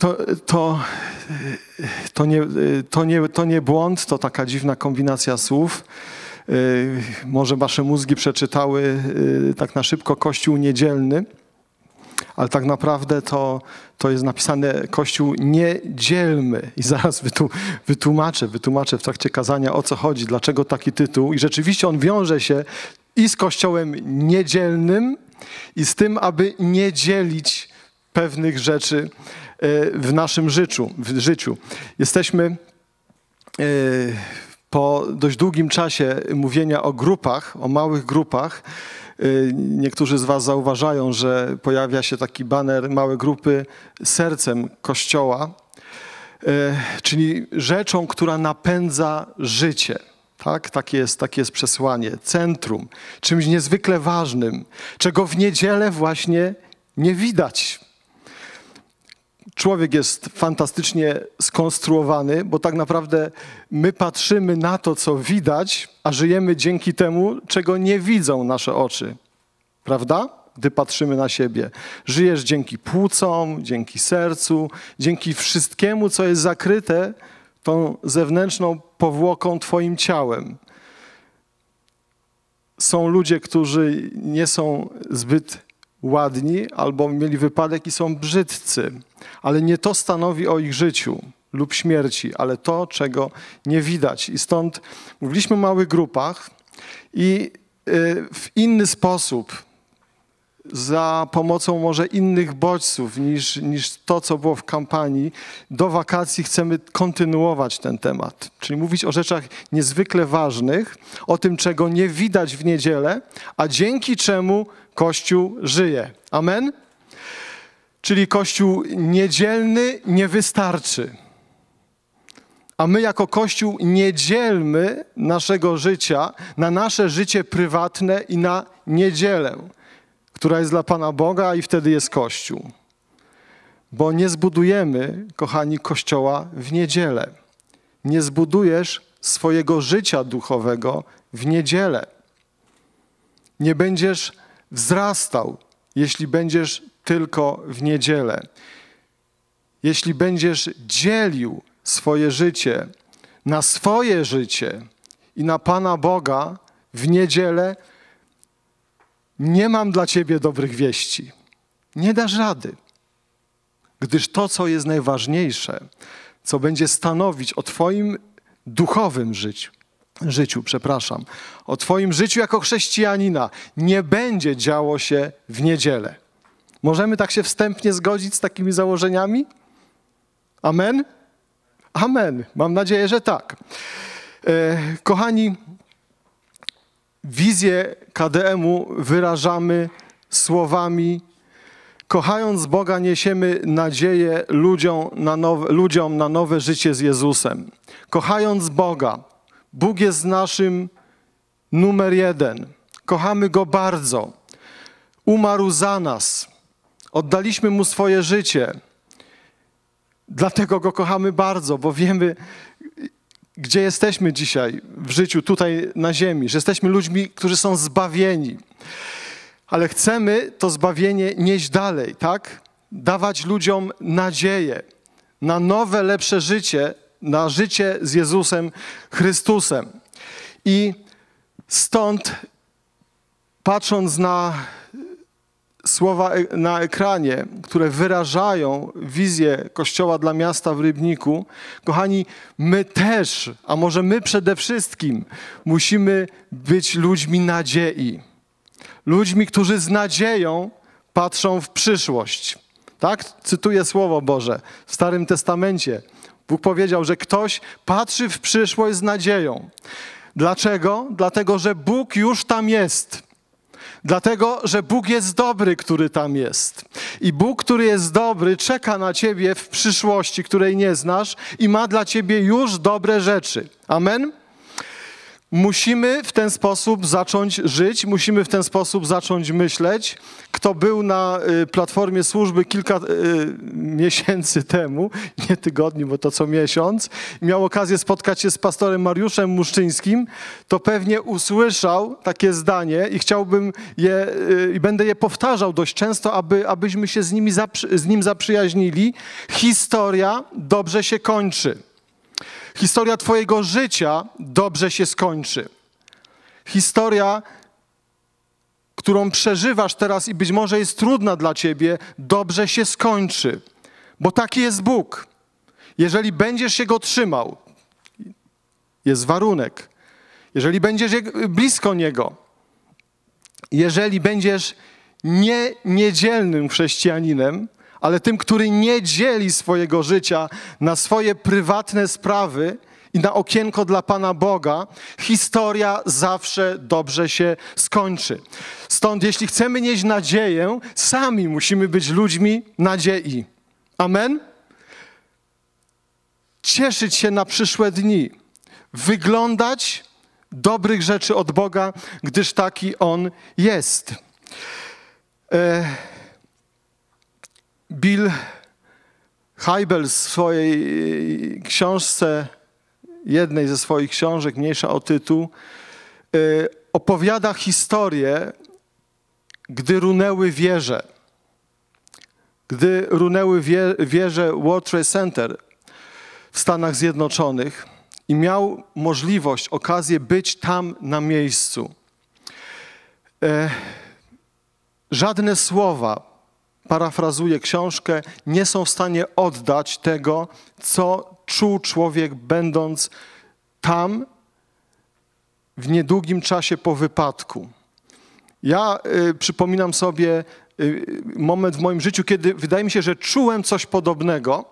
To, to, to, nie, to, nie, to nie błąd, to taka dziwna kombinacja słów. Y, może wasze mózgi przeczytały y, tak na szybko Kościół niedzielny, ale tak naprawdę to, to jest napisane Kościół niedzielmy. I zaraz wytłumaczę, wytłumaczę w trakcie kazania o co chodzi, dlaczego taki tytuł. I rzeczywiście on wiąże się i z Kościołem niedzielnym, i z tym, aby nie dzielić pewnych rzeczy w naszym życiu. W życiu. Jesteśmy po dość długim czasie mówienia o grupach, o małych grupach, y, niektórzy z Was zauważają, że pojawia się taki baner małe grupy sercem Kościoła, y, czyli rzeczą, która napędza życie. Tak? Takie, jest, takie jest przesłanie, centrum, czymś niezwykle ważnym, czego w niedzielę właśnie nie widać człowiek jest fantastycznie skonstruowany, bo tak naprawdę my patrzymy na to, co widać, a żyjemy dzięki temu, czego nie widzą nasze oczy. Prawda? Gdy patrzymy na siebie. Żyjesz dzięki płucom, dzięki sercu, dzięki wszystkiemu, co jest zakryte tą zewnętrzną powłoką Twoim ciałem. Są ludzie, którzy nie są zbyt ładni albo mieli wypadek i są brzydcy. Ale nie to stanowi o ich życiu lub śmierci, ale to, czego nie widać. I stąd mówiliśmy o małych grupach i y, w inny sposób, za pomocą może innych bodźców niż, niż to, co było w kampanii, do wakacji chcemy kontynuować ten temat. Czyli mówić o rzeczach niezwykle ważnych, o tym, czego nie widać w niedzielę, a dzięki czemu Kościół żyje. Amen? Czyli Kościół niedzielny nie wystarczy. A my jako Kościół nie dzielmy naszego życia na nasze życie prywatne i na niedzielę, która jest dla Pana Boga i wtedy jest Kościół. Bo nie zbudujemy, kochani, Kościoła w niedzielę. Nie zbudujesz swojego życia duchowego w niedzielę. Nie będziesz wzrastał, jeśli będziesz tylko w niedzielę. Jeśli będziesz dzielił swoje życie na swoje życie i na Pana Boga w niedzielę, nie mam dla ciebie dobrych wieści. Nie dasz rady. Gdyż to, co jest najważniejsze, co będzie stanowić o Twoim duchowym życiu, życiu, przepraszam, o Twoim życiu jako chrześcijanina nie będzie działo się w niedzielę. Możemy tak się wstępnie zgodzić z takimi założeniami? Amen? Amen. Mam nadzieję, że tak. E, kochani, wizję KDM-u wyrażamy słowami Kochając Boga, niesiemy nadzieję ludziom na, nowe, ludziom na nowe życie z Jezusem. Kochając Boga, Bóg jest naszym numer jeden. Kochamy Go bardzo. Umarł za nas. Oddaliśmy Mu swoje życie. Dlatego Go kochamy bardzo, bo wiemy, gdzie jesteśmy dzisiaj w życiu, tutaj na ziemi, że jesteśmy ludźmi, którzy są zbawieni. Ale chcemy to zbawienie nieść dalej, tak? Dawać ludziom nadzieję na nowe, lepsze życie, na życie z Jezusem Chrystusem. I stąd, patrząc na słowa e, na ekranie, które wyrażają wizję Kościoła dla miasta w Rybniku, kochani, my też, a może my przede wszystkim, musimy być ludźmi nadziei. Ludźmi, którzy z nadzieją patrzą w przyszłość. Tak? Cytuję Słowo Boże w Starym Testamencie. Bóg powiedział, że ktoś patrzy w przyszłość z nadzieją. Dlaczego? Dlatego, że Bóg już tam jest. Dlatego, że Bóg jest dobry, który tam jest. I Bóg, który jest dobry, czeka na ciebie w przyszłości, której nie znasz i ma dla ciebie już dobre rzeczy. Amen? Musimy w ten sposób zacząć żyć, musimy w ten sposób zacząć myśleć. Kto był na y, platformie służby kilka y, miesięcy temu, nie tygodni, bo to co miesiąc, miał okazję spotkać się z pastorem Mariuszem Muszczyńskim, to pewnie usłyszał takie zdanie i chciałbym je, y, i będę je powtarzał dość często, aby, abyśmy się z, nimi z nim zaprzyjaźnili. Historia dobrze się kończy. Historia Twojego życia dobrze się skończy. Historia, którą przeżywasz teraz i być może jest trudna dla Ciebie, dobrze się skończy. Bo taki jest Bóg. Jeżeli będziesz się go trzymał, jest warunek. Jeżeli będziesz blisko Niego, jeżeli będziesz nie niedzielnym chrześcijaninem, ale tym, który nie dzieli swojego życia na swoje prywatne sprawy i na okienko dla Pana Boga, historia zawsze dobrze się skończy. Stąd, jeśli chcemy nieść nadzieję, sami musimy być ludźmi nadziei. Amen? Cieszyć się na przyszłe dni, wyglądać dobrych rzeczy od Boga, gdyż taki On jest. E Bill Heibel w swojej książce, jednej ze swoich książek, mniejsza o tytuł, e, opowiada historię, gdy runęły wieże. Gdy runęły wie, wieże World Trade Center w Stanach Zjednoczonych i miał możliwość, okazję być tam na miejscu. E, żadne słowa parafrazuję książkę, nie są w stanie oddać tego, co czuł człowiek, będąc tam w niedługim czasie po wypadku. Ja y, przypominam sobie y, moment w moim życiu, kiedy wydaje mi się, że czułem coś podobnego,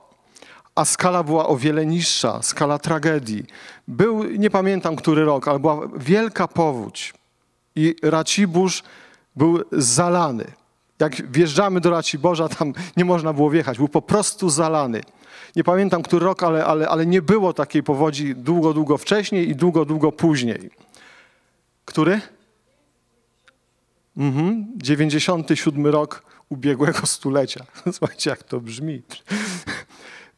a skala była o wiele niższa, skala tragedii. Był, nie pamiętam który rok, ale była wielka powódź i Racibórz był zalany. Jak wjeżdżamy do Boża, tam nie można było wjechać, był po prostu zalany. Nie pamiętam, który rok, ale, ale, ale nie było takiej powodzi długo, długo wcześniej i długo, długo później. Który? Mhm, 97 rok ubiegłego stulecia. Słuchajcie, jak to brzmi.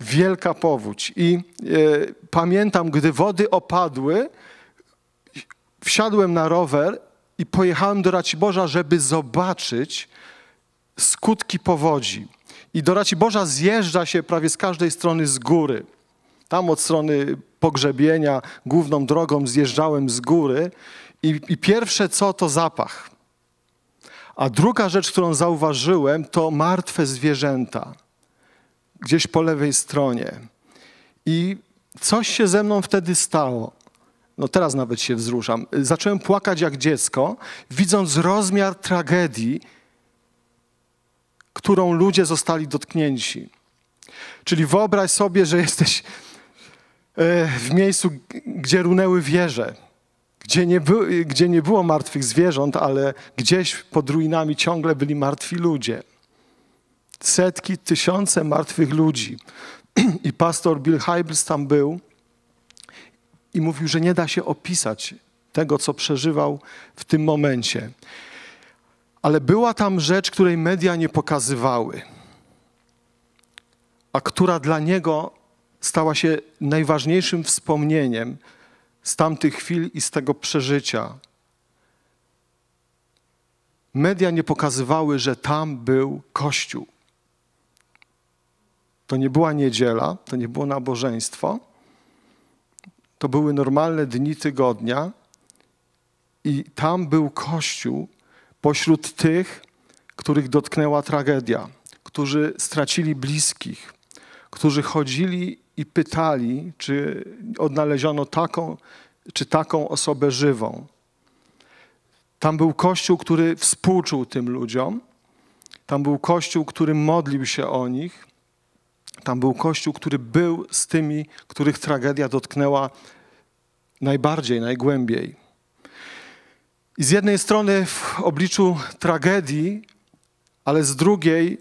Wielka powódź. I e, pamiętam, gdy wody opadły, wsiadłem na rower i pojechałem do Raciborza, żeby zobaczyć, skutki powodzi. I do Boża zjeżdża się prawie z każdej strony z góry. Tam od strony pogrzebienia, główną drogą zjeżdżałem z góry i, i pierwsze co to zapach. A druga rzecz, którą zauważyłem, to martwe zwierzęta. Gdzieś po lewej stronie. I coś się ze mną wtedy stało. No teraz nawet się wzruszam. Zacząłem płakać jak dziecko, widząc rozmiar tragedii, którą ludzie zostali dotknięci. Czyli wyobraź sobie, że jesteś e, w miejscu, gdzie runęły wieże, gdzie nie, by, gdzie nie było martwych zwierząt, ale gdzieś pod ruinami ciągle byli martwi ludzie. Setki, tysiące martwych ludzi. I pastor Bill Hybels tam był i mówił, że nie da się opisać tego, co przeżywał w tym momencie. Ale była tam rzecz, której media nie pokazywały, a która dla niego stała się najważniejszym wspomnieniem z tamtych chwil i z tego przeżycia. Media nie pokazywały, że tam był Kościół. To nie była niedziela, to nie było nabożeństwo. To były normalne dni tygodnia i tam był Kościół, pośród tych, których dotknęła tragedia, którzy stracili bliskich, którzy chodzili i pytali, czy odnaleziono taką czy taką osobę żywą. Tam był kościół, który współczuł tym ludziom. Tam był kościół, który modlił się o nich. Tam był kościół, który był z tymi, których tragedia dotknęła najbardziej, najgłębiej. I z jednej strony w obliczu tragedii, ale z drugiej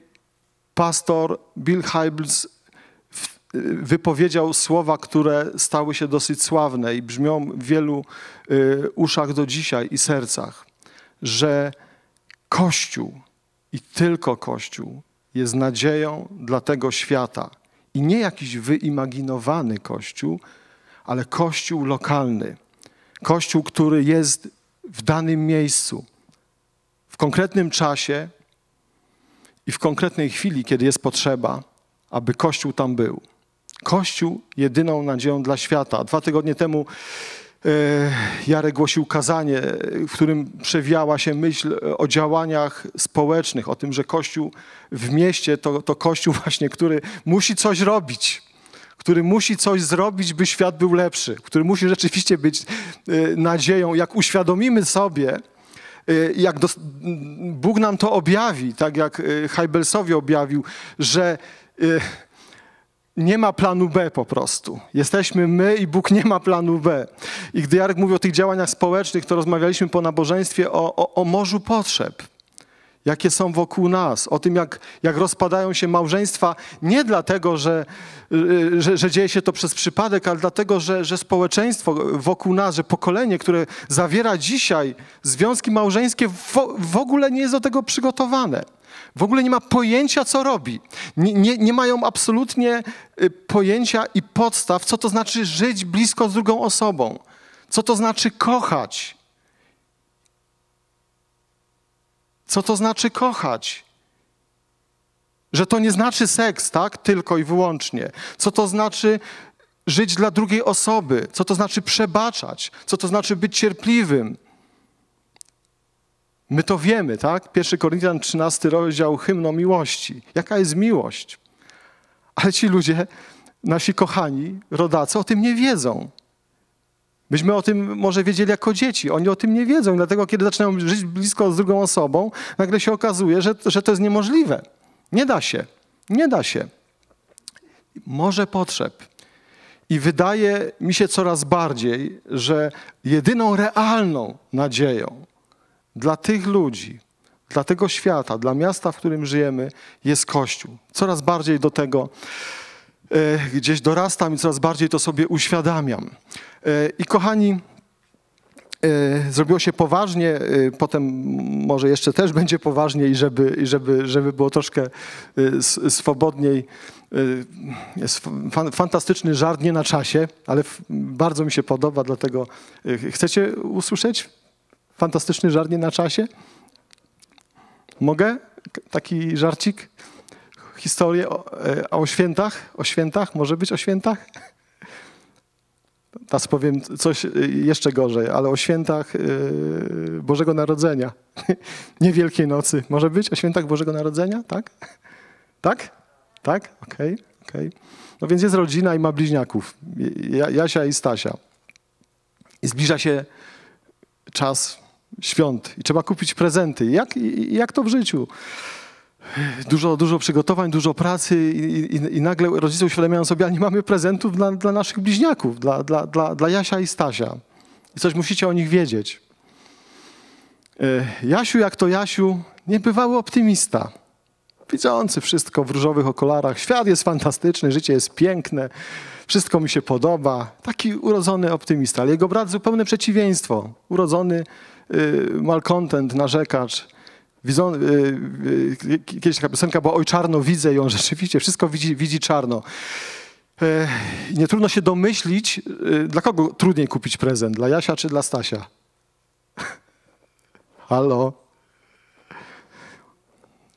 pastor Bill Hybels wypowiedział słowa, które stały się dosyć sławne i brzmią w wielu y, uszach do dzisiaj i sercach, że Kościół i tylko Kościół jest nadzieją dla tego świata. I nie jakiś wyimaginowany Kościół, ale Kościół lokalny. Kościół, który jest w danym miejscu, w konkretnym czasie i w konkretnej chwili, kiedy jest potrzeba, aby Kościół tam był. Kościół jedyną nadzieją dla świata. Dwa tygodnie temu e, Jarek głosił kazanie, w którym przewijała się myśl o działaniach społecznych, o tym, że Kościół w mieście to, to Kościół właśnie, który musi coś robić, który musi coś zrobić, by świat był lepszy, który musi rzeczywiście być e, nadzieją. Jak uświadomimy sobie, e, jak Bóg nam to objawi, tak jak Heibelsowi objawił, że nie ma planu B po prostu. Jesteśmy my i Bóg nie ma planu B. I gdy Jarek mówi o tych działaniach społecznych, to rozmawialiśmy po nabożeństwie o, o, o morzu potrzeb, jakie są wokół nas, o tym, jak, jak rozpadają się małżeństwa, nie dlatego, że, że, że dzieje się to przez przypadek, ale dlatego, że, że społeczeństwo wokół nas, że pokolenie, które zawiera dzisiaj związki małżeńskie, w, w ogóle nie jest do tego przygotowane. W ogóle nie ma pojęcia, co robi. Nie, nie, nie, mają absolutnie y, pojęcia i podstaw, co to znaczy żyć blisko z drugą osobą, co to znaczy kochać. Co to znaczy kochać? Że to nie znaczy seks, tak? Tylko i wyłącznie. Co to znaczy żyć dla drugiej osoby? Co to znaczy przebaczać? Co to znaczy być cierpliwym? My to wiemy, tak? 1 Koryntian 13 rozdział hymn o miłości. Jaka jest miłość? Ale ci ludzie, nasi kochani, rodacy, o tym nie wiedzą. Myśmy o tym może wiedzieli jako dzieci, oni o tym nie wiedzą. Dlatego, kiedy zaczynają żyć blisko z drugą osobą, nagle się okazuje, że, że to jest niemożliwe. Nie da się. Nie da się. Może potrzeb. I wydaje mi się coraz bardziej, że jedyną realną nadzieją, dla tych ludzi, dla tego świata, dla miasta, w którym żyjemy, jest Kościół. Coraz bardziej do tego e, gdzieś dorastam i coraz bardziej to sobie uświadamiam. I kochani, e, zrobiło się poważnie, e, potem może jeszcze też będzie poważniej, żeby, żeby, żeby było troszkę e, swobodniej. Jest fantastyczny żart, nie na czasie, ale bardzo mi się podoba, dlatego chcecie usłyszeć? Fantastyczny żart nie na czasie? Mogę? Taki żarcik? Historię o, o świętach? O świętach? Może być o świętach? Teraz powiem coś e, jeszcze gorzej, ale o świętach e, Bożego Narodzenia. Nie Wielkiej Nocy. Może być o świętach Bożego Narodzenia? Tak? Tak? Tak? Okej, okay, okej. Okay. No więc jest rodzina i ma bliźniaków. Jasia i Stasia. I zbliża się czas świąt i trzeba kupić prezenty. Jak, jak to w życiu? Dużo, dużo przygotowań, dużo pracy i, i, i nagle rodzice uświadamiają sobie, ale nie mamy prezentów dla, dla naszych bliźniaków, dla, dla, dla, dla Jasia i Stasia. I coś musicie o nich wiedzieć. E, Jasiu, jak to Jasiu, niebywały optymista. Widzący wszystko w różowych okularach. Świat jest fantastyczny, życie jest piękne, wszystko mi się podoba. Taki urodzony optymista. Ale jego brat zupełne przeciwieństwo. Urodzony Y, malcontent, narzekacz. Widzą, y, y, kiedyś taka piosenka była Oj czarno widzę i on rzeczywiście wszystko widzi, widzi czarno. E, nie trudno się domyślić, dla kogo trudniej kupić prezent, dla Jasia czy dla Stasia? Halo?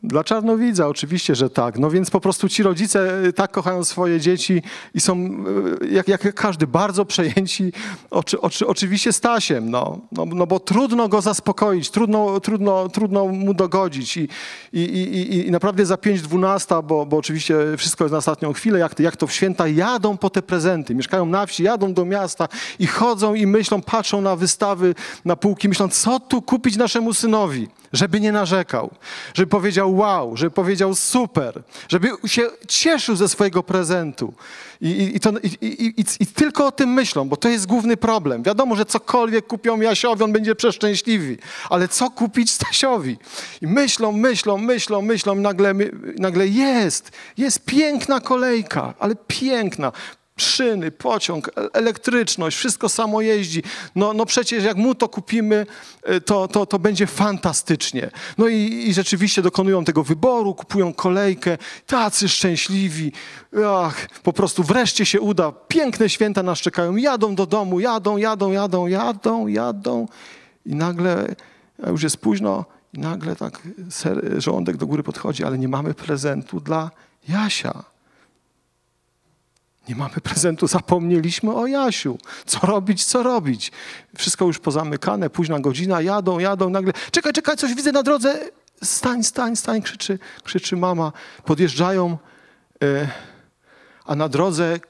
Dla czarnowidza oczywiście, że tak. No więc po prostu ci rodzice y, tak kochają swoje dzieci i są, y, jak, jak każdy, bardzo przejęci oczy, oczy, oczywiście Stasiem, no, no, no bo trudno go zaspokoić, trudno, trudno, trudno mu dogodzić i, i, i, i naprawdę za 5-12, bo, bo oczywiście wszystko jest na ostatnią chwilę, jak, jak to w święta, jadą po te prezenty, mieszkają na wsi, jadą do miasta i chodzą i myślą, patrzą na wystawy, na półki, myślą, co tu kupić naszemu synowi. Żeby nie narzekał, żeby powiedział wow, żeby powiedział super, żeby się cieszył ze swojego prezentu. I, i, i, i tylko o tym myślą, bo to jest główny problem. Wiadomo, że cokolwiek kupią Jasiowi, on będzie przeszczęśliwy, ale co kupić Stasiowi? I myślą, myślą, myślą, myślą, nagle, nagle jest, jest piękna kolejka, ale piękna szyny, pociąg, e, elektryczność, wszystko samo jeździ. No, no przecież jak mu to kupimy, e, to, to, to będzie fantastycznie. No i, i rzeczywiście dokonują tego wyboru, kupują kolejkę, tacy szczęśliwi. Ach, po prostu wreszcie się uda. Piękne święta nas czekają. Jadą do domu, jadą, jadą, jadą, jadą, jadą. I nagle, już jest późno, i nagle tak ser, żołądek do góry podchodzi, ale nie mamy prezentu dla Jasia. Nie mamy prezentu, zapomnieliśmy o Jasiu. Co robić, co robić? Wszystko już pozamykane, późna godzina, jadą, jadą, nagle, czekaj, czekaj, coś widzę na drodze. Stań, stań, stań, krzyczy, krzyczy mama. Podjeżdżają, e, a na drodze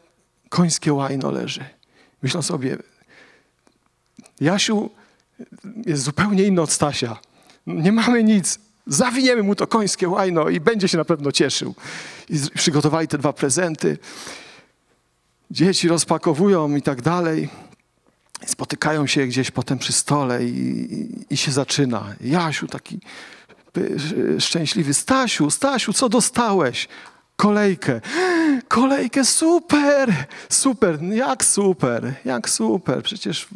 końskie łajno leży. Myślą sobie, Jasiu jest zupełnie inny od Stasia. Nie mamy nic. Zawiniemy mu to końskie łajno i będzie się na pewno cieszył. I przygotowali te dwa prezenty dzieci rozpakowują i tak dalej. Spotykają się gdzieś potem przy stole i, i, i się zaczyna. Jasiu taki szczęśliwy. Stasiu, Stasiu, co dostałeś? Kolejkę. Kolejkę, super, super, jak super, jak super. Przecież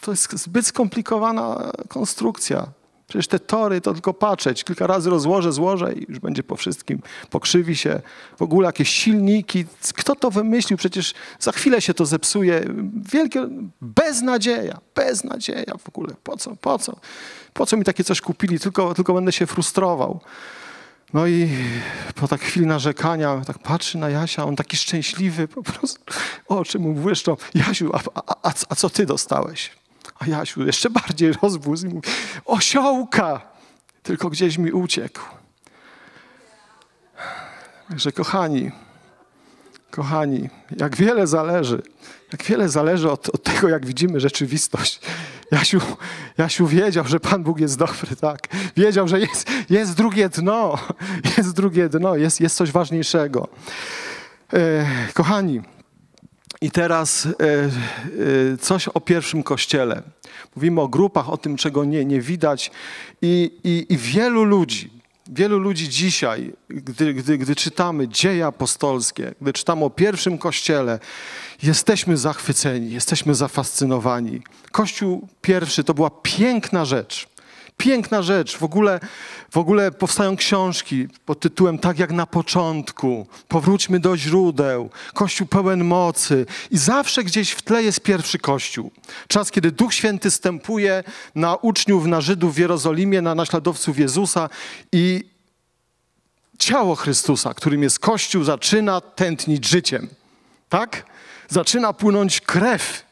to jest zbyt skomplikowana konstrukcja. Przecież te tory to tylko patrzeć, kilka razy rozłożę, złożę i już będzie po wszystkim, pokrzywi się. W ogóle jakieś silniki. Kto to wymyślił? Przecież za chwilę się to zepsuje. Wielkie, beznadzieja, beznadzieja w ogóle. Po co, po co? Po co mi takie coś kupili? Tylko, tylko będę się frustrował. No i po tak chwili narzekania, tak patrzy na Jasia, on taki szczęśliwy, po prostu oczy mu błyszczą. Jasiu, a, a, a, a co ty dostałeś? A Jasiu jeszcze bardziej rozbłysł i mówi, osiołka! Tylko gdzieś mi uciekł. Także kochani, kochani, jak wiele zależy, jak wiele zależy od, od, tego, jak widzimy rzeczywistość. Jasiu, Jasiu wiedział, że Pan Bóg jest dobry, tak. Wiedział, że jest, jest drugie dno, jest drugie dno, jest, jest coś ważniejszego. E, kochani, i teraz e, e, coś o pierwszym kościele. Mówimy o grupach, o tym, czego nie, nie widać. I, i, I wielu ludzi, wielu ludzi dzisiaj, gdy, gdy, gdy czytamy dzieje apostolskie, gdy czytamy o pierwszym kościele, jesteśmy zachwyceni, jesteśmy zafascynowani. Kościół pierwszy to była piękna rzecz. Piękna rzecz. W ogóle, w ogóle powstają książki pod tytułem Tak jak na początku. Powróćmy do źródeł. Kościół pełen mocy. I zawsze gdzieś w tle jest pierwszy Kościół. Czas, kiedy Duch Święty stępuje na uczniów, na Żydów w Jerozolimie, na naśladowców Jezusa i ciało Chrystusa, którym jest Kościół, zaczyna tętnić życiem. Tak? Zaczyna płynąć krew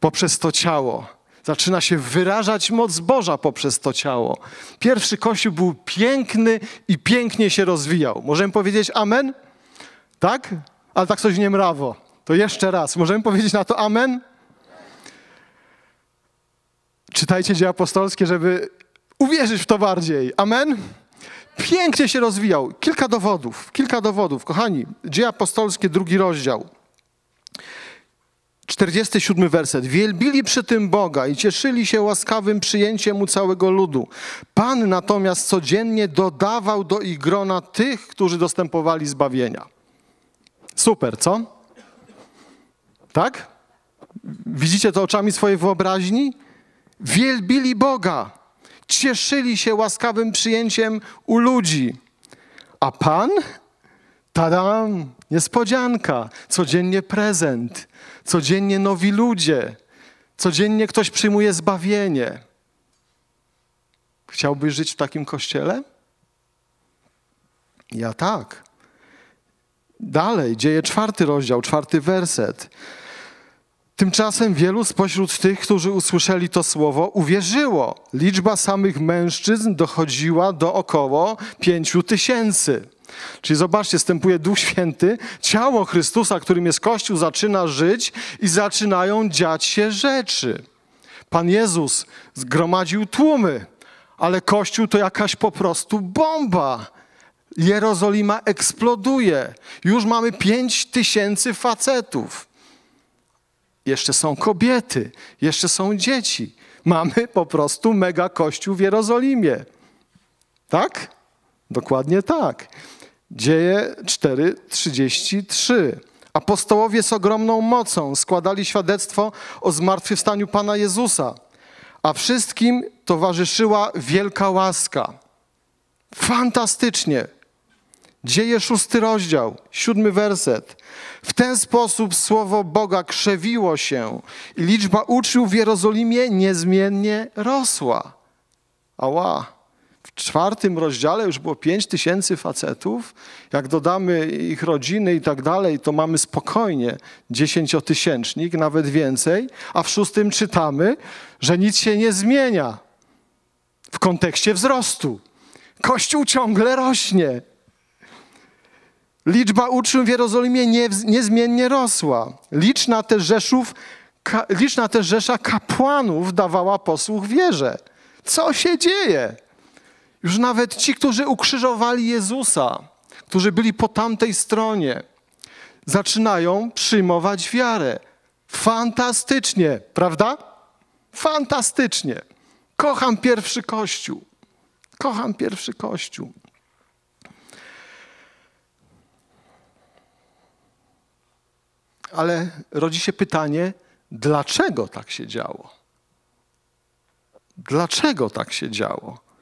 poprzez to ciało. Zaczyna się wyrażać moc Boża poprzez to ciało. Pierwszy Kościół był piękny i pięknie się rozwijał. Możemy powiedzieć amen? Tak? Ale tak coś nie mrawo. To jeszcze raz. Możemy powiedzieć na to amen? Czytajcie dzieje apostolskie, żeby uwierzyć w to bardziej. Amen? Pięknie się rozwijał. Kilka dowodów, kilka dowodów. Kochani, dzieje apostolskie, drugi rozdział. 47 werset. Wielbili przy tym Boga i cieszyli się łaskawym przyjęciem u całego ludu. Pan natomiast codziennie dodawał do ich grona tych, którzy dostępowali zbawienia. Super, co? Tak? Widzicie to oczami swojej wyobraźni? Wielbili Boga, cieszyli się łaskawym przyjęciem u ludzi. A Pan? Tadam, niespodzianka, codziennie prezent Codziennie nowi ludzie. Codziennie ktoś przyjmuje zbawienie. Chciałbyś żyć w takim kościele? Ja tak. Dalej, dzieje czwarty rozdział, czwarty werset. Tymczasem wielu spośród tych, którzy usłyszeli to słowo, uwierzyło. Liczba samych mężczyzn dochodziła do około pięciu tysięcy. Czyli zobaczcie, stępuje Duch Święty, ciało Chrystusa, którym jest Kościół, zaczyna żyć i zaczynają dziać się rzeczy. Pan Jezus zgromadził tłumy, ale Kościół to jakaś po prostu bomba. Jerozolima eksploduje. Już mamy pięć tysięcy facetów. Jeszcze są kobiety, jeszcze są dzieci. Mamy po prostu mega kościół w Jerozolimie. Tak? Dokładnie tak. Dzieje 4:33. Apostołowie z ogromną mocą składali świadectwo o zmartwychwstaniu Pana Jezusa, a wszystkim towarzyszyła wielka łaska. Fantastycznie. Dzieje szósty rozdział, siódmy werset. W ten sposób słowo Boga krzewiło się i liczba uczniów w Jerozolimie niezmiennie rosła. Ała. Czwartym rozdziale już było pięć tysięcy facetów. Jak dodamy ich rodziny i tak dalej, to mamy spokojnie dziesięciotysięcznik, nawet więcej. A w szóstym czytamy, że nic się nie zmienia w kontekście wzrostu. Kościół ciągle rośnie. Liczba uczniów w Jerozolimie nie, niezmiennie rosła. Liczna też, Rzeszów, liczna też rzesza kapłanów dawała posłuch wierze. Co się dzieje? Już nawet ci, którzy ukrzyżowali Jezusa, którzy byli po tamtej stronie, zaczynają przyjmować wiarę. Fantastycznie, prawda? Fantastycznie. Kocham pierwszy kościół. Kocham pierwszy kościół. Ale rodzi się pytanie, dlaczego tak się działo? Dlaczego tak się działo?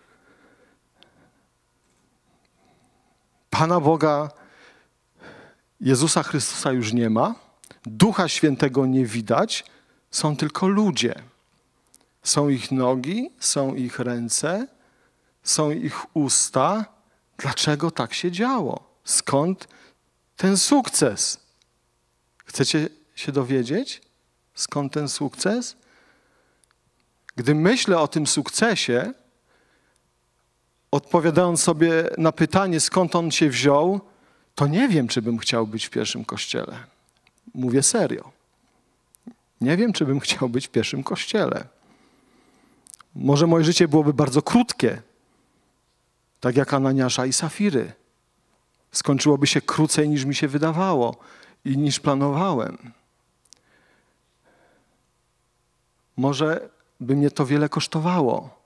Pana Boga, Jezusa Chrystusa już nie ma, Ducha Świętego nie widać, są tylko ludzie. Są ich nogi, są ich ręce, są ich usta. Dlaczego tak się działo? Skąd ten sukces? Chcecie się dowiedzieć, skąd ten sukces? Gdy myślę o tym sukcesie, odpowiadając sobie na pytanie, skąd on się wziął, to nie wiem, czy bym chciał być w pierwszym kościele. Mówię serio. Nie wiem, czy bym chciał być w pierwszym kościele. Może moje życie byłoby bardzo krótkie, tak jak Ananiasza i Safiry. Skończyłoby się krócej niż mi się wydawało i niż planowałem. Może by mnie to wiele kosztowało.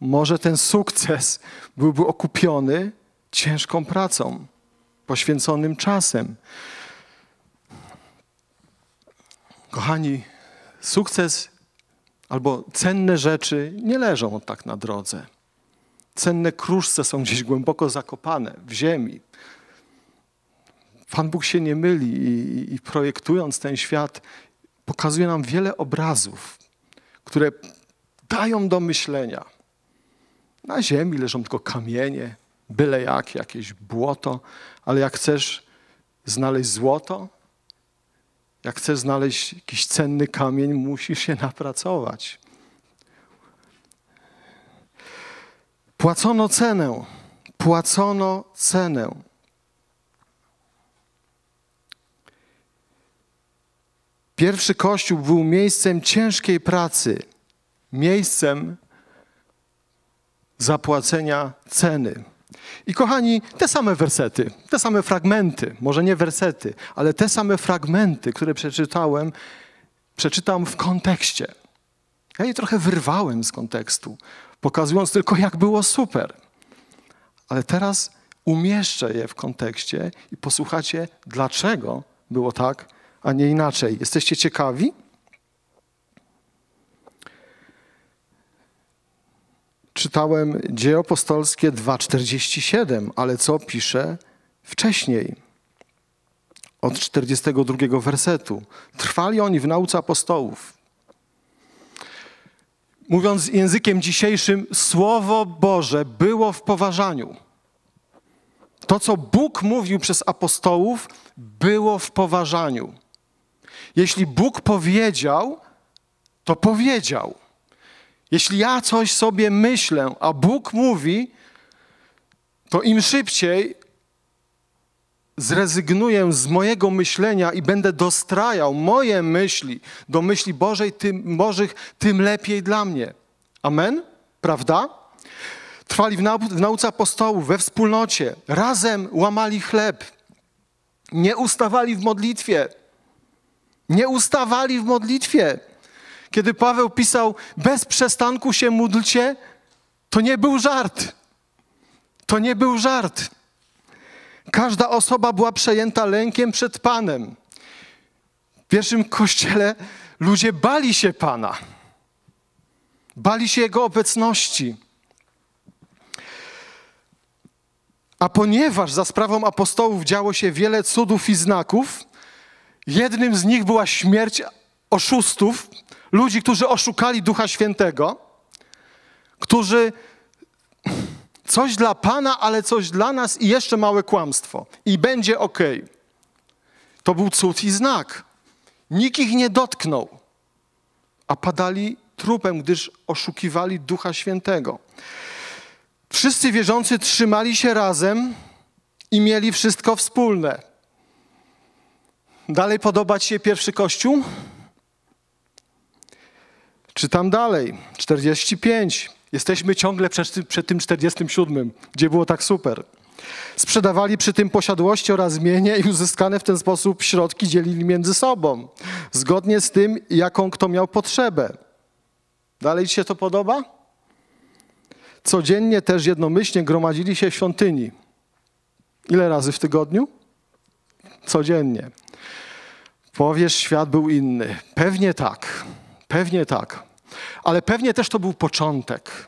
Może ten sukces byłby okupiony ciężką pracą, poświęconym czasem. Kochani, sukces albo cenne rzeczy nie leżą tak na drodze. Cenne kruszce są gdzieś głęboko zakopane w ziemi. Pan Bóg się nie myli i, i projektując ten świat, pokazuje nam wiele obrazów, które dają do myślenia. Na ziemi leżą tylko kamienie, byle jak, jakieś błoto, ale jak chcesz znaleźć złoto, jak chcesz znaleźć jakiś cenny kamień, musisz się napracować. Płacono cenę, płacono cenę. Pierwszy kościół był miejscem ciężkiej pracy, miejscem zapłacenia ceny. I kochani, te same wersety, te same fragmenty, może nie wersety, ale te same fragmenty, które przeczytałem, przeczytam w kontekście. Ja je trochę wyrwałem z kontekstu, pokazując tylko, jak było super. Ale teraz umieszczę je w kontekście i posłuchacie, dlaczego było tak, a nie inaczej. Jesteście ciekawi? Czytałem Dzieje Apostolskie 2,47, ale co pisze wcześniej? Od 42 wersetu. Trwali oni w nauce apostołów. Mówiąc językiem dzisiejszym, Słowo Boże było w poważaniu. To, co Bóg mówił przez apostołów, było w poważaniu. Jeśli Bóg powiedział, to powiedział. Jeśli ja coś sobie myślę, a Bóg mówi, to im szybciej zrezygnuję z mojego myślenia i będę dostrajał moje myśli do myśli Bożej, tym, Bożych, tym lepiej dla mnie. Amen? Prawda? Trwali w, nau w nauce apostołów, we wspólnocie, razem łamali chleb, nie ustawali w modlitwie. Nie ustawali w modlitwie. Kiedy Paweł pisał, bez przestanku się módlcie, to nie był żart. To nie był żart. Każda osoba była przejęta lękiem przed Panem. W pierwszym kościele ludzie bali się Pana. Bali się Jego obecności. A ponieważ za sprawą apostołów działo się wiele cudów i znaków, jednym z nich była śmierć oszustów, ludzi, którzy oszukali Ducha Świętego, którzy coś dla Pana, ale coś dla nas i jeszcze małe kłamstwo. I będzie ok. To był cud i znak. Nikt ich nie dotknął, a padali trupem, gdyż oszukiwali Ducha Świętego. Wszyscy wierzący trzymali się razem i mieli wszystko wspólne. Dalej podoba Ci się pierwszy kościół? Czytam dalej, 45. Jesteśmy ciągle przed przed tym 47, gdzie było tak super. Sprzedawali przy tym posiadłości oraz mienie i uzyskane w ten sposób środki dzielili między sobą, zgodnie z tym, jaką kto miał potrzebę. Dalej Ci się to podoba? Codziennie też jednomyślnie gromadzili się w świątyni. Ile razy w tygodniu? Codziennie. Powiesz, świat był inny. Pewnie tak. Pewnie tak. Ale pewnie też to był początek.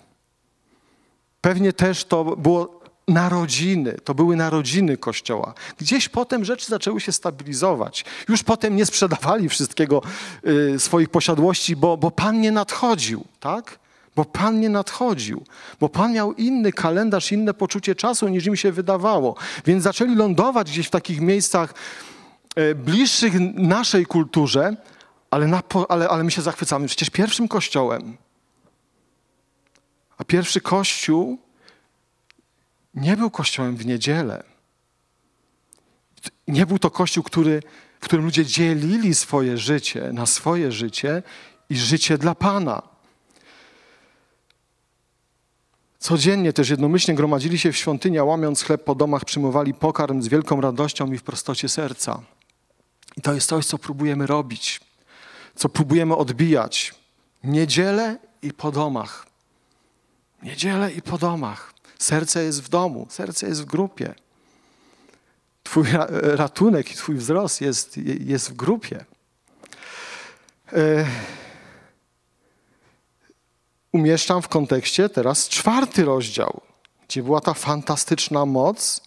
Pewnie też to było narodziny, to były narodziny Kościoła. Gdzieś potem rzeczy zaczęły się stabilizować. Już potem nie sprzedawali wszystkiego y, swoich posiadłości, bo, bo Pan nie nadchodził, tak? Bo Pan nie nadchodził, bo Pan miał inny kalendarz, inne poczucie czasu niż im się wydawało. Więc zaczęli lądować gdzieś w takich miejscach y, bliższych naszej kulturze, ale, na, ale, ale my się zachwycamy przecież pierwszym kościołem. A pierwszy kościół nie był kościołem w niedzielę. Nie był to kościół, który, w którym ludzie dzielili swoje życie na swoje życie i życie dla Pana. Codziennie też jednomyślnie gromadzili się w świątyni, a łamiąc chleb po domach, przyjmowali pokarm z wielką radością i w prostocie serca. I to jest coś, co próbujemy robić co próbujemy odbijać. Niedzielę i po domach. Niedzielę i po domach. Serce jest w domu, serce jest w grupie. Twój ratunek i Twój wzrost jest, jest w grupie. E, umieszczam w kontekście teraz czwarty rozdział, gdzie była ta fantastyczna moc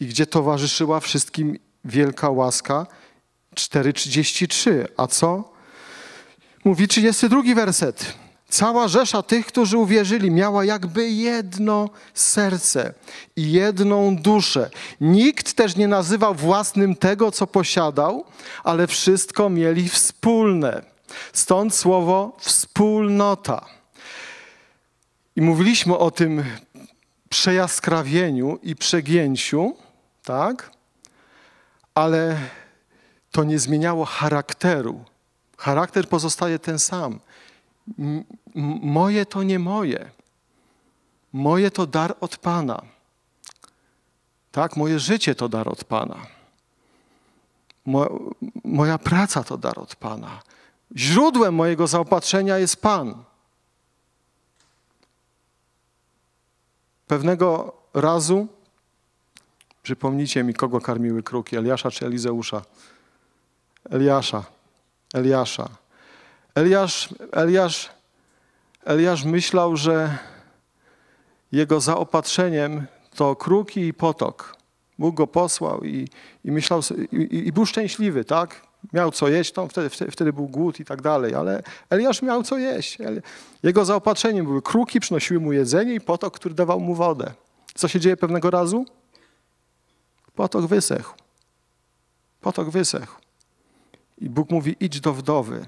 i gdzie towarzyszyła wszystkim wielka łaska. 4,33. A co? Mówi 32 werset. Cała rzesza tych, którzy uwierzyli, miała jakby jedno serce i jedną duszę. Nikt też nie nazywał własnym tego, co posiadał, ale wszystko mieli wspólne. Stąd słowo wspólnota. I mówiliśmy o tym przejaskrawieniu i przegięciu, tak? Ale to nie zmieniało charakteru Charakter pozostaje ten sam. moje to nie moje. Moje to dar od Pana. Tak, moje życie to dar od Pana. moja praca to dar od Pana. Źródłem mojego zaopatrzenia jest Pan. Pewnego razu, przypomnijcie mi, kogo karmiły kruki, Eliasza czy Elizeusza? Eliasza. Eliasza. Eliasz, Eliasz, Eliasz myślał, że jego zaopatrzeniem to kruki i potok. Bóg go posłał i, i myślał, i, i, był szczęśliwy, tak? Miał co jeść, to wtedy, wtedy, wtedy, był głód i tak dalej, ale Eliasz miał co jeść. Jego zaopatrzeniem były kruki, przynosiły mu jedzenie i potok, który dawał mu wodę. Co się dzieje pewnego razu? Potok wysechł. Potok wysechł. I Bóg mówi: idź do wdowy.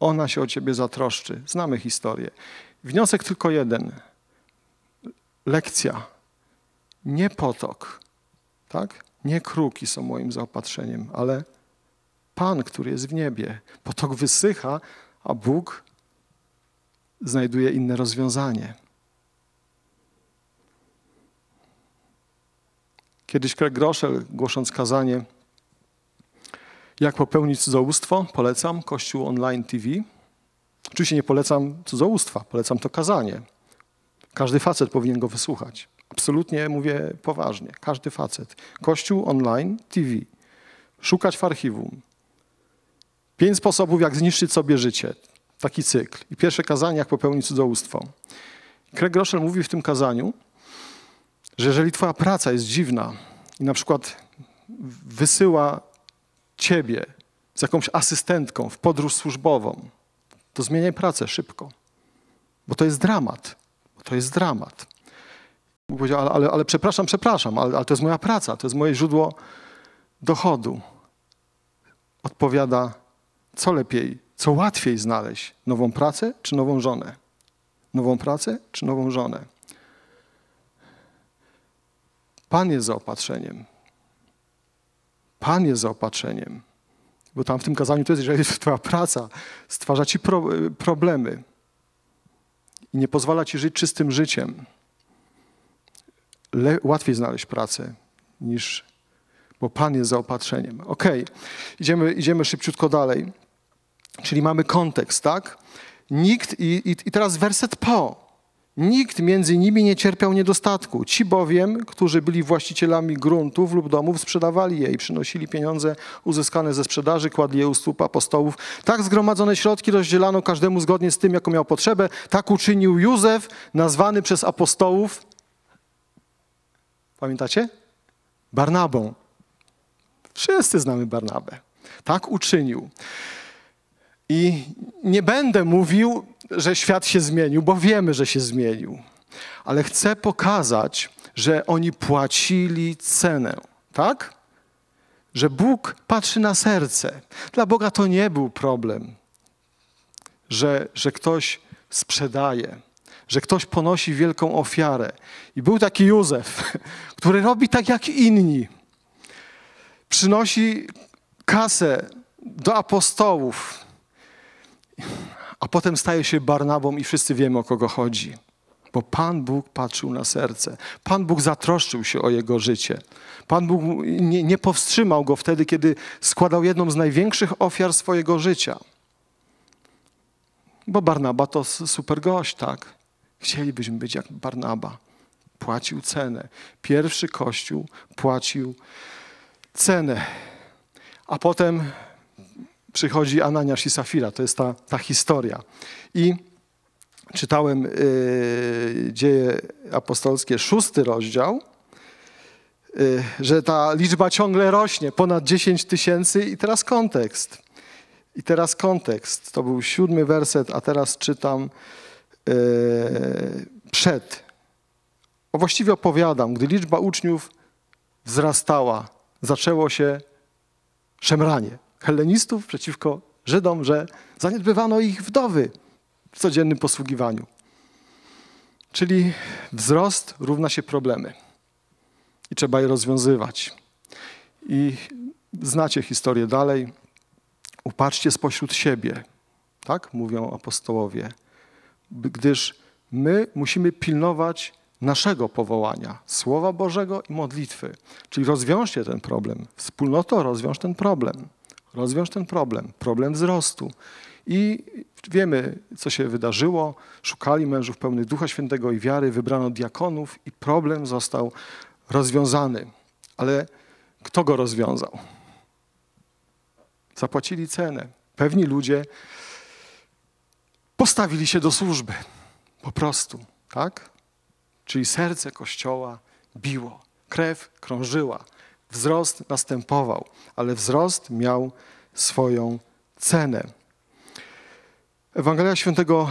Ona się o ciebie zatroszczy. Znamy historię. Wniosek tylko jeden. Lekcja. Nie potok, tak? Nie kruki są moim zaopatrzeniem, ale Pan, który jest w niebie. Potok wysycha, a Bóg znajduje inne rozwiązanie. Kiedyś Craig Groeschel, głosząc kazanie, jak popełnić cudzołóstwo, polecam Kościół Online TV. Oczywiście nie polecam cudzołóstwa, polecam to kazanie. Każdy facet powinien go wysłuchać. Absolutnie mówię poważnie. Każdy facet. Kościół Online TV. Szukać w archiwum. Pięć sposobów, jak zniszczyć sobie życie. Taki cykl. I pierwsze kazanie, jak popełnić cudzołóstwo. Craig Groeschel mówi w tym kazaniu, że jeżeli twoja praca jest dziwna i na przykład wysyła ciebie z jakąś asystentką w podróż służbową, to zmieniaj pracę szybko. Bo to jest dramat. To jest dramat. Bóg powiedział, ale, ale, ale przepraszam, przepraszam, ale, ale to jest moja praca, to jest moje źródło dochodu. Odpowiada, co lepiej, co łatwiej znaleźć? Nową pracę czy nową żonę? Nową pracę czy nową żonę? Pan jest zaopatrzeniem. Pan jest zaopatrzeniem. Bo tam w tym kazaniu to jest, jeżeli twoja praca stwarza ci pro, problemy i nie pozwala ci żyć czystym życiem, le, łatwiej znaleźć pracę niż, bo Pan jest zaopatrzeniem. Ok, idziemy, idziemy szybciutko dalej. Czyli mamy kontekst, tak? Nikt, i, i, i teraz werset po. Nikt między nimi nie cierpiał niedostatku. Ci bowiem, którzy byli właścicielami gruntów lub domów, sprzedawali je i przynosili pieniądze uzyskane ze sprzedaży, kładli je u stóp apostołów. Tak zgromadzone środki rozdzielano każdemu zgodnie z tym, jaką miał potrzebę. Tak uczynił Józef, nazwany przez apostołów, pamiętacie? Barnabą. Wszyscy znamy Barnabę. Tak uczynił. I nie będę mówił, że świat się zmienił, bo wiemy, że się zmienił. Ale chcę pokazać, że oni płacili cenę, tak? Że Bóg patrzy na serce. Dla Boga to nie był problem, że, że ktoś sprzedaje, że ktoś ponosi wielką ofiarę. I był taki Józef, który robi tak jak inni. Przynosi kasę do apostołów, a potem staje się Barnabą i wszyscy wiemy, o kogo chodzi. Bo Pan Bóg patrzył na serce. Pan Bóg zatroszczył się o jego życie. Pan Bóg nie, nie powstrzymał go wtedy, kiedy składał jedną z największych ofiar swojego życia. Bo Barnaba to super gość, tak? Chcielibyśmy być jak Barnaba. Płacił cenę. Pierwszy kościół płacił cenę. A potem przychodzi Ananiasz i Safira. To jest ta, ta historia. I czytałem yy, dzieje apostolskie, szósty rozdział, yy, że ta liczba ciągle rośnie, ponad 10 tysięcy i teraz kontekst. I teraz kontekst. To był siódmy werset, a teraz czytam yy, przed. O właściwie opowiadam, gdy liczba uczniów wzrastała, zaczęło się szemranie hellenistów przeciwko Żydom, że zaniedbywano ich wdowy w codziennym posługiwaniu. Czyli wzrost równa się problemy i trzeba je rozwiązywać. I znacie historię dalej. Upatrzcie spośród siebie, tak mówią apostołowie, gdyż my musimy pilnować naszego powołania, Słowa Bożego i modlitwy. Czyli rozwiążcie ten problem. Wspólnoto rozwiąż ten problem. Rozwiąż ten problem, problem wzrostu. I wiemy, co się wydarzyło. Szukali mężów pełnych Ducha Świętego i wiary, wybrano diakonów i problem został rozwiązany. Ale kto go rozwiązał? Zapłacili cenę. Pewni ludzie postawili się do służby. Po prostu, tak? Czyli serce Kościoła biło, krew krążyła, wzrost następował, ale wzrost miał swoją cenę. Ewangelia Świętego,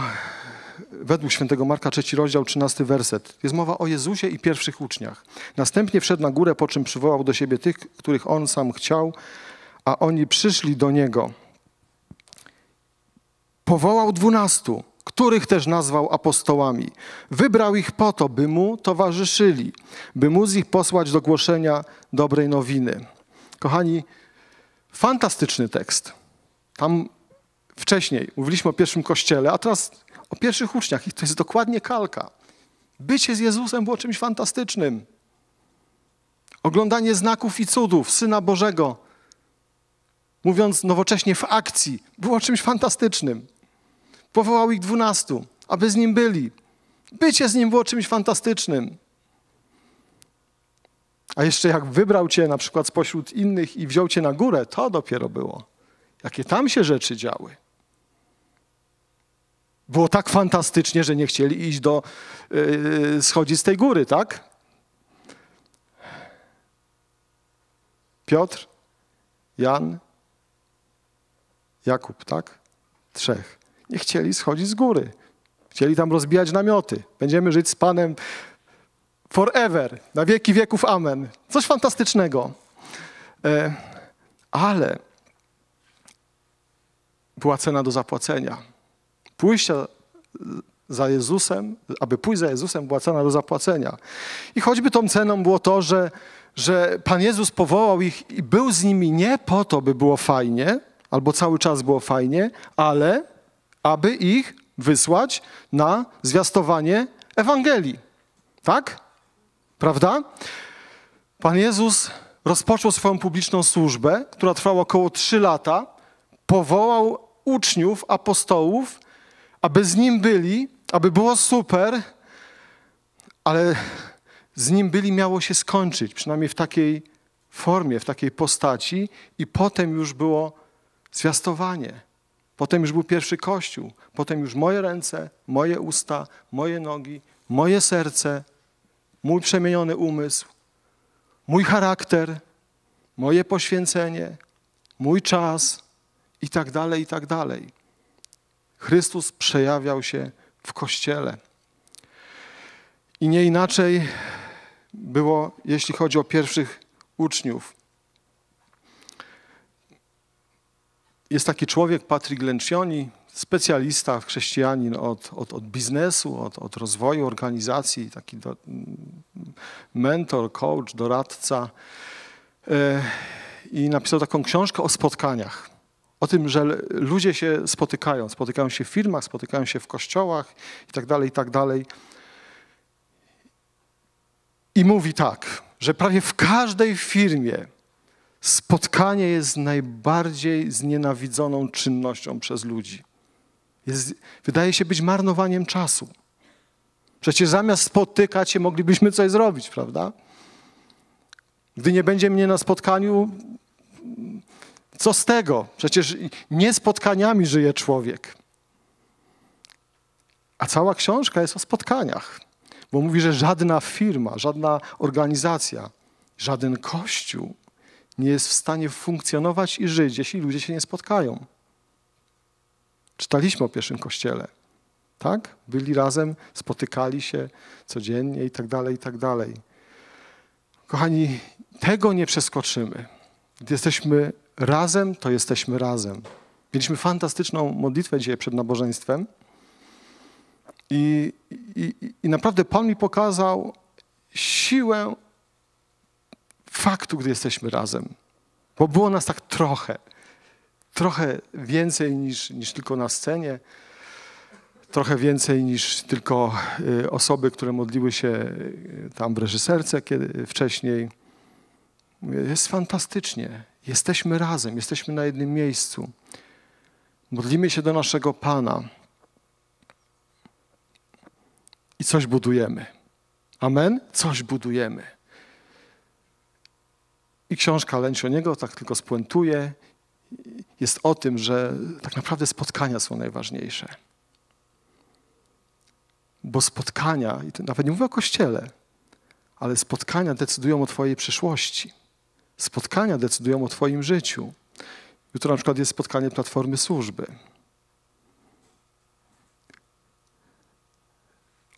według Świętego Marka, trzeci rozdział, trzynasty werset. Jest mowa o Jezusie i pierwszych uczniach. Następnie wszedł na górę, po czym przywołał do siebie tych, których On sam chciał, a oni przyszli do Niego. Powołał dwunastu, których też nazwał apostołami. Wybrał ich po to, by Mu towarzyszyli, by móc ich posłać do głoszenia dobrej nowiny. Kochani, Fantastyczny tekst. Tam wcześniej mówiliśmy o pierwszym kościele, a teraz o pierwszych uczniach i to jest dokładnie kalka. Bycie z Jezusem było czymś fantastycznym. Oglądanie znaków i cudów Syna Bożego, mówiąc nowocześnie w akcji, było czymś fantastycznym. Powołał ich dwunastu, aby z Nim byli. Bycie z Nim było czymś fantastycznym. A jeszcze jak wybrał cię na przykład spośród innych i wziął cię na górę, to dopiero było. Jakie tam się rzeczy działy. Było tak fantastycznie, że nie chcieli iść do, yy, schodzić z tej góry, tak? Piotr, Jan, Jakub, tak? Trzech. Nie chcieli schodzić z góry. Chcieli tam rozbijać namioty. Będziemy żyć z Panem forever, na wieki wieków, amen. Coś fantastycznego. E, ale była cena do zapłacenia. Pójścia za Jezusem, aby pójść za Jezusem, była cena do zapłacenia. I choćby tą ceną było to, że, że Pan Jezus powołał ich i był z nimi nie po to, by było fajnie, albo cały czas było fajnie, ale aby ich wysłać na zwiastowanie Ewangelii. Tak? Prawda? Pan Jezus rozpoczął swoją publiczną służbę, która trwała około trzy lata, powołał uczniów, apostołów, aby z nim byli, aby było super, ale z nim byli miało się skończyć, przynajmniej w takiej formie, w takiej postaci, i potem już było zwiastowanie. Potem już był pierwszy kościół, potem już moje ręce, moje usta, moje nogi, moje serce, mój przemieniony umysł, mój charakter, moje poświęcenie, mój czas i tak dalej, i tak dalej. Chrystus przejawiał się w Kościele. I nie inaczej było, jeśli chodzi o pierwszych uczniów. Jest taki człowiek, Patrick Lencioni, specjalista, chrześcijanin od, od, od biznesu, od, od rozwoju organizacji, taki do, mentor, coach, doradca. E, I napisał taką książkę o spotkaniach. O tym, że ludzie się spotykają, spotykają się w firmach, spotykają się w kościołach i tak dalej, i tak. I mówi tak, że prawie w każdej firmie spotkanie jest najbardziej znienawidzoną czynnością przez ludzi jest, wydaje się być marnowaniem czasu. Przecież zamiast spotykać się moglibyśmy coś zrobić, prawda? Gdy nie będzie mnie na spotkaniu, co z tego? Przecież nie spotkaniami żyje człowiek. A cała książka jest o spotkaniach, bo mówi, że żadna firma, żadna organizacja, żaden kościół nie jest w stanie funkcjonować i żyć, jeśli ludzie się nie spotkają. Czytaliśmy o pierwszym kościele. Tak? Byli razem, spotykali się codziennie i tak dalej, i tak dalej. Kochani, tego nie przeskoczymy. Gdy jesteśmy razem, to jesteśmy razem. Mieliśmy fantastyczną modlitwę dzisiaj przed nabożeństwem i, i, i naprawdę Pan mi pokazał siłę faktu, gdy jesteśmy razem. Bo było nas tak trochę trochę więcej niż, niż tylko na scenie, trochę więcej niż tylko y, osoby, które modliły się y, tam w reżyserce kiedy, wcześniej. Jest fantastycznie. Jesteśmy razem, jesteśmy na jednym miejscu. Modlimy się do naszego Pana i coś budujemy. Amen? Coś budujemy. I książka Lęcioniego tak tylko spuentuje jest o tym, że tak naprawdę spotkania są najważniejsze. Bo spotkania, i nawet nie mówię o kościele, ale spotkania decydują o Twojej przyszłości. Spotkania decydują o Twoim życiu. Jutro na przykład jest spotkanie Platformy Służby.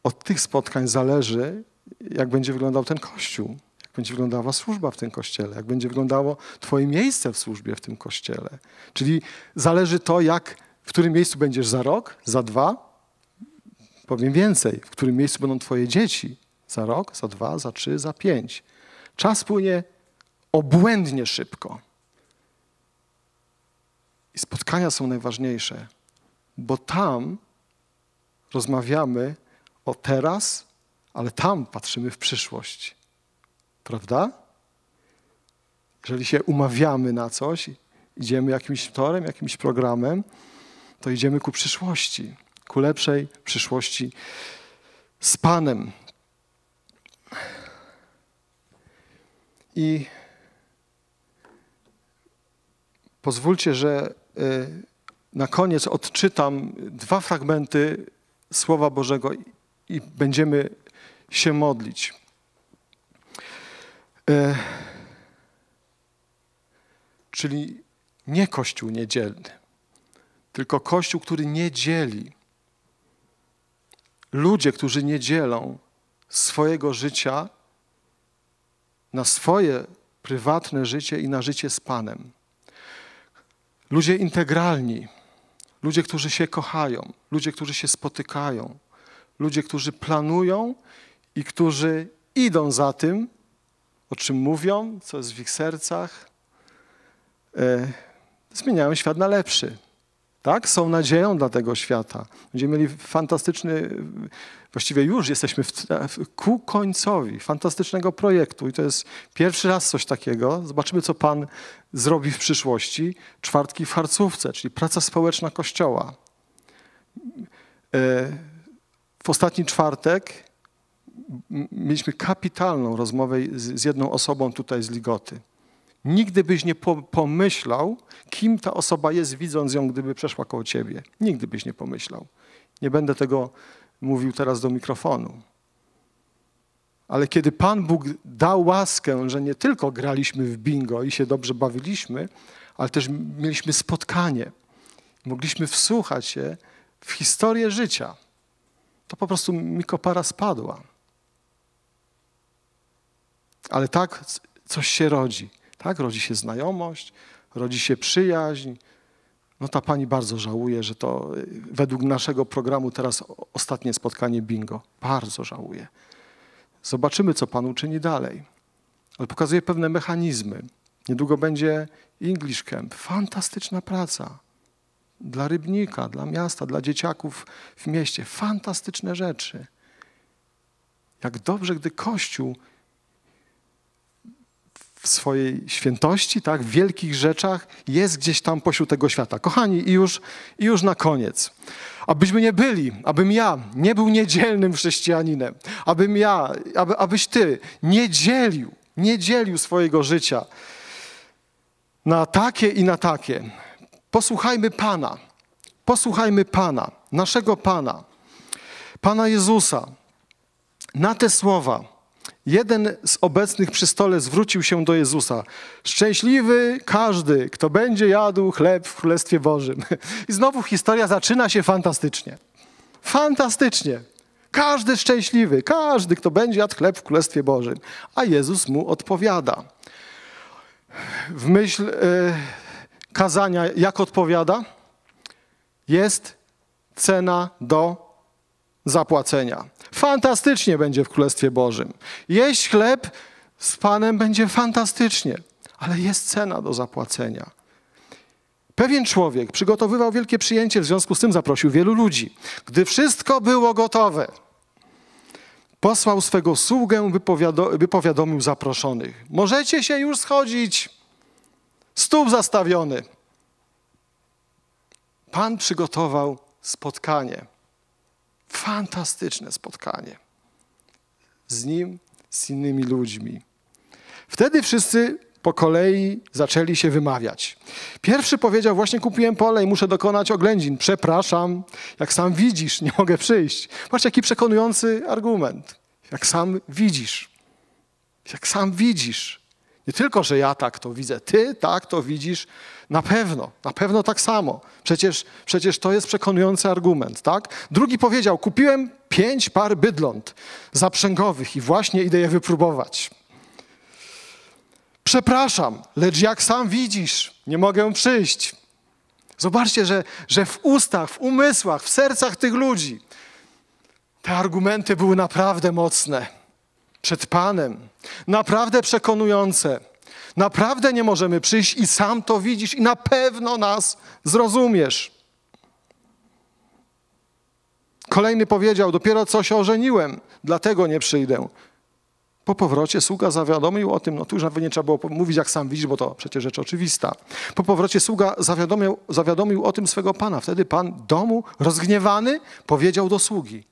Od tych spotkań zależy, jak będzie wyglądał ten kościół będzie wyglądała służba w tym kościele, jak będzie wyglądało Twoje miejsce w służbie w tym kościele. Czyli zależy to, jak, w którym miejscu będziesz za rok, za dwa, powiem więcej, w którym miejscu będą Twoje dzieci za rok, za dwa, za trzy, za pięć. Czas płynie obłędnie szybko. I spotkania są najważniejsze, bo tam rozmawiamy o teraz, ale tam patrzymy w przyszłość. Prawda? Jeżeli się umawiamy na coś, idziemy jakimś torem, jakimś programem, to idziemy ku przyszłości, ku lepszej przyszłości z Panem. I pozwólcie, że y, na koniec odczytam dwa fragmenty Słowa Bożego i będziemy się modlić. Y, czyli nie Kościół niedzielny, tylko Kościół, który nie dzieli. Ludzie, którzy nie dzielą swojego życia na swoje prywatne życie i na życie z Panem. Ludzie integralni, ludzie, którzy się kochają, ludzie, którzy się spotykają, ludzie, którzy planują i którzy idą za tym, o czym mówią, co jest w ich sercach, e, zmieniają świat na lepszy. Tak? Są nadzieją dla tego świata. Będziemy mieli fantastyczny, właściwie już jesteśmy w, w, ku końcowi fantastycznego projektu i to jest pierwszy raz coś takiego. Zobaczymy, co Pan zrobi w przyszłości. Czwartki w Harcówce, czyli praca społeczna Kościoła. E, w ostatni czwartek mieliśmy kapitalną rozmowę z jedną osobą tutaj z Ligoty. Nigdy byś nie pomyślał, kim ta osoba jest, widząc ją, gdyby przeszła koło ciebie. Nigdy byś nie pomyślał. Nie będę tego mówił teraz do mikrofonu. Ale kiedy Pan Bóg dał łaskę, że nie tylko graliśmy w bingo i się dobrze bawiliśmy, ale też mieliśmy spotkanie, mogliśmy wsłuchać się w historię życia, to po prostu mi kopara spadła. Ale tak coś się rodzi. Tak, rodzi się znajomość, rodzi się przyjaźń. No ta pani bardzo żałuje, że to y, według naszego programu teraz ostatnie spotkanie bingo. Bardzo żałuje. Zobaczymy, co Pan uczyni dalej. Ale pokazuje pewne mechanizmy. Niedługo będzie English Camp. Fantastyczna praca. Dla rybnika, dla miasta, dla dzieciaków w mieście. Fantastyczne rzeczy. Jak dobrze, gdy Kościół w swojej świętości, tak, w wielkich rzeczach jest gdzieś tam pośród tego świata. Kochani, i już, i już na koniec. Abyśmy nie byli, abym ja nie był niedzielnym chrześcijaninem, abym ja, aby, abyś ty nie dzielił, nie dzielił swojego życia na takie i na takie. Posłuchajmy Pana, posłuchajmy Pana, naszego Pana, Pana Jezusa. Na te słowa jeden z obecnych przy stole zwrócił się do Jezusa. Szczęśliwy każdy, kto będzie jadł chleb w Królestwie Bożym. I znowu historia zaczyna się fantastycznie. Fantastycznie. Każdy szczęśliwy, każdy, kto będzie jadł chleb w Królestwie Bożym. A Jezus mu odpowiada. W myśl e, kazania, jak odpowiada? Jest cena do zapłacenia. Fantastycznie będzie w Królestwie Bożym. Jeść chleb z Panem będzie fantastycznie, ale jest cena do zapłacenia. Pewien człowiek przygotowywał wielkie przyjęcie, w związku z tym zaprosił wielu ludzi. Gdy wszystko było gotowe, posłał swego sługę, by, powiadomił zaproszonych. Możecie się już schodzić. Stół zastawiony. Pan przygotował spotkanie. Fantastyczne spotkanie z nim, z innymi ludźmi. Wtedy wszyscy po kolei zaczęli się wymawiać. Pierwszy powiedział: Właśnie kupiłem pole i muszę dokonać oględzin. Przepraszam, jak sam widzisz, nie mogę przyjść. Patrz, jaki przekonujący argument. Jak sam widzisz. Jak sam widzisz. Nie tylko, że ja tak to widzę, ty tak to widzisz, na pewno, na pewno tak samo. Przecież, przecież to jest przekonujący argument, tak? Drugi powiedział, kupiłem pięć par bydląt zaprzęgowych i właśnie idę je wypróbować. Przepraszam, lecz jak sam widzisz, nie mogę przyjść. Zobaczcie, że, że w ustach, w umysłach, w sercach tych ludzi te argumenty były naprawdę mocne. Przed Panem, naprawdę przekonujące. Naprawdę nie możemy przyjść i sam to widzisz i na pewno nas zrozumiesz. Kolejny powiedział, dopiero co się ożeniłem, dlatego nie przyjdę. Po powrocie sługa zawiadomił o tym, no tu już nawet nie trzeba było mówić, jak sam widzisz, bo to przecież rzecz oczywista. Po powrocie sługa zawiadomił, zawiadomił o tym swego pana. Wtedy pan domu, rozgniewany, powiedział do sługi.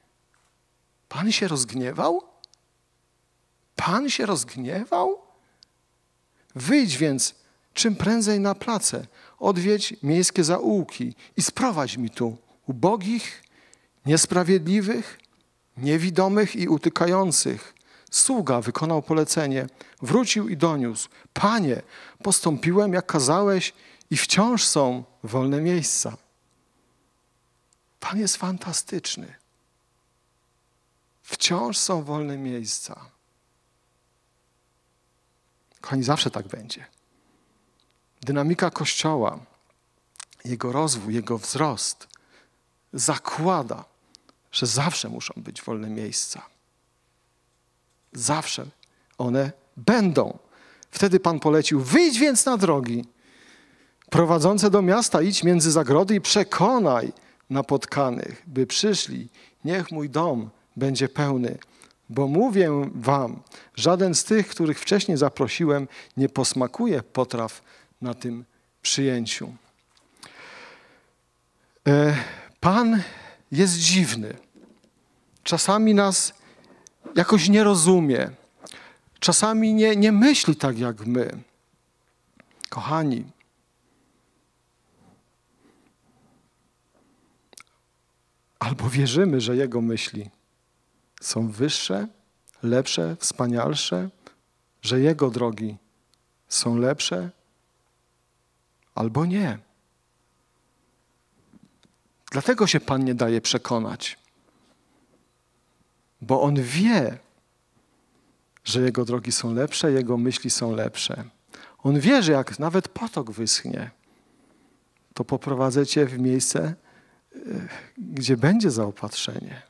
Pan się rozgniewał? Pan się rozgniewał? Wyjdź więc czym prędzej na place, odwiedź miejskie zaułki i sprowadź mi tu ubogich, niesprawiedliwych, niewidomych i utykających. Sługa wykonał polecenie, wrócił i doniósł: Panie, postąpiłem jak kazałeś i wciąż są wolne miejsca. Pan jest fantastyczny. Wciąż są wolne miejsca. Kochani, zawsze tak będzie. Dynamika Kościoła, jego rozwój, jego wzrost zakłada, że zawsze muszą być wolne miejsca. Zawsze one będą. Wtedy Pan polecił: wyjdź więc na drogi prowadzące do miasta, idź między zagrody i przekonaj napotkanych, by przyszli. Niech mój dom będzie pełny. Bo mówię wam, żaden z tych, których wcześniej zaprosiłem, nie posmakuje potraw na tym przyjęciu. E, Pan jest dziwny. Czasami nas jakoś nie rozumie. Czasami nie, nie myśli tak jak my. Kochani, albo wierzymy, że Jego myśli są wyższe, lepsze, wspanialsze, że Jego drogi są lepsze, albo nie. Dlatego się Pan nie daje przekonać, bo On wie, że Jego drogi są lepsze, Jego myśli są lepsze. On wie, że jak nawet potok wyschnie, to poprowadzę Cię w miejsce, e, gdzie będzie zaopatrzenie.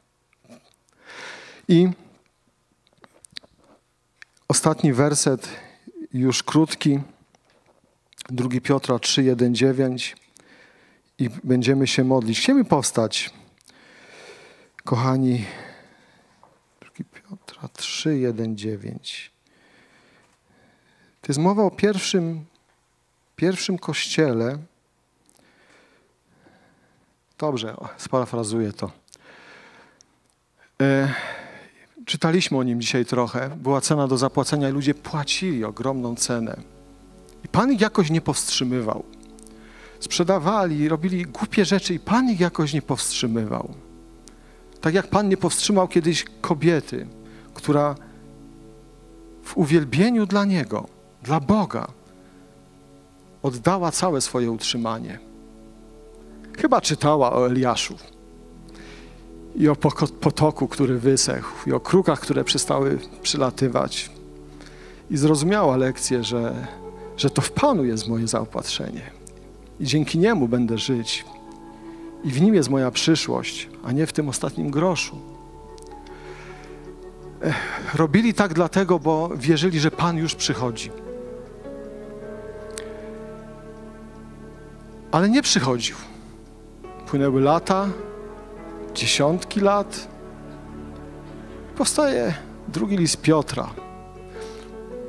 I ostatni werset, już krótki, 2 Piotra 3, 1, 9 i będziemy się modlić. Chcemy powstać, kochani, 2 Piotra 3, 1, 9. To jest mowa o pierwszym, pierwszym kościele. Dobrze, sparafrazuję to. E, czytaliśmy o nim dzisiaj trochę. Była cena do zapłacenia i ludzie płacili ogromną cenę. I Pan ich jakoś nie powstrzymywał. Sprzedawali, robili głupie rzeczy i Pan ich jakoś nie powstrzymywał. Tak jak Pan nie powstrzymał kiedyś kobiety, która w uwielbieniu dla Niego, dla Boga, oddała całe swoje utrzymanie. Chyba czytała o Eliaszu i o potoku, który wysechł, i o krukach, które przestały przylatywać. I zrozumiała lekcję, że, że to w Panu jest moje zaopatrzenie. I dzięki Niemu będę żyć. I w Nim jest moja przyszłość, a nie w tym ostatnim groszu. Robili tak dlatego, bo wierzyli, że Pan już przychodzi. Ale nie przychodził. Płynęły lata, dziesiątki lat. Powstaje drugi list Piotra,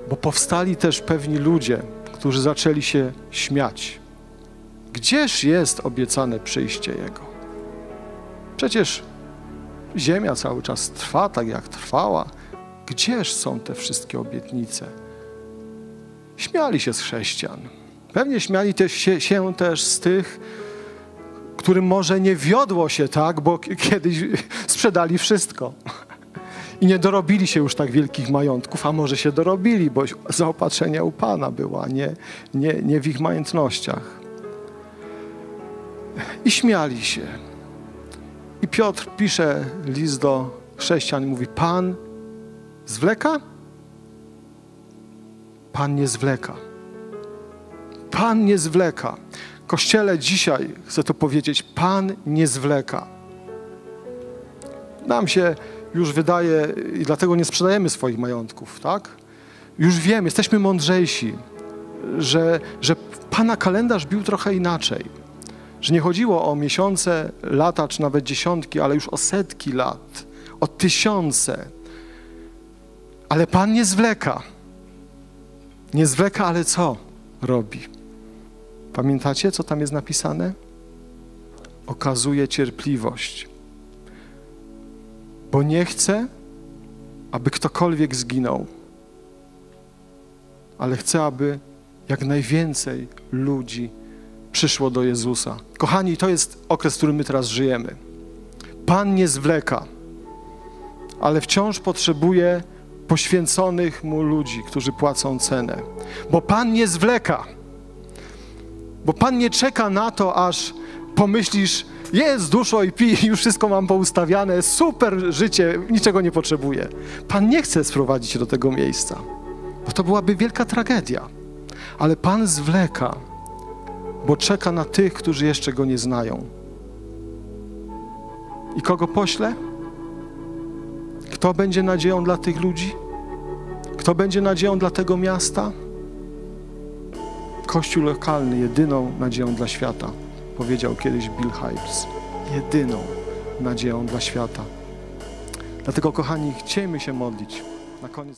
bo powstali też pewni ludzie, którzy zaczęli się śmiać. Gdzież jest obiecane przyjście Jego? Przecież ziemia cały czas trwa tak, jak trwała. Gdzież są te wszystkie obietnice? Śmiali się z chrześcijan. Pewnie śmiali też się, się też z tych, którym może nie wiodło się tak, bo kiedyś sprzedali wszystko. I nie dorobili się już tak wielkich majątków, a może się dorobili, bo zaopatrzenie u Pana była, nie, nie, nie w ich majątnościach. I śmiali się. I Piotr pisze list do chrześcijan i mówi: Pan zwleka? Pan nie zwleka. Pan nie zwleka. Kościele dzisiaj, chcę to powiedzieć, Pan nie zwleka. Nam się już wydaje i dlatego nie sprzedajemy swoich majątków, tak? Już wiem, jesteśmy mądrzejsi, że, że Pana kalendarz bił trochę inaczej Że nie chodziło o miesiące, lata czy nawet dziesiątki, ale już o setki lat, o tysiące. Ale Pan nie zwleka. Nie zwleka, ale co robi? Pamiętacie, co tam jest napisane? Okazuje cierpliwość. Bo nie chce, aby ktokolwiek zginął, ale chce, aby jak najwięcej ludzi przyszło do Jezusa. Kochani, to jest okres, w którym my teraz żyjemy. Pan nie zwleka, ale wciąż potrzebuje poświęconych mu ludzi, którzy płacą cenę. Bo Pan nie zwleka, bo Pan nie czeka na to, aż pomyślisz, jest duszo i pij, już wszystko mam poustawiane, super życie, niczego nie potrzebuję. Pan nie chce sprowadzić się do tego miejsca, bo to byłaby wielka tragedia. Ale Pan zwleka, bo czeka na tych, którzy jeszcze Go nie znają. I kogo pośle? Kto będzie nadzieją dla tych ludzi? Kto będzie nadzieją dla tego miasta? Kościół lokalny, jedyną nadzieją dla świata, powiedział kiedyś Bill Hybels. Jedyną nadzieją dla świata. Dlatego, kochani, chciejmy się modlić. Na koniec.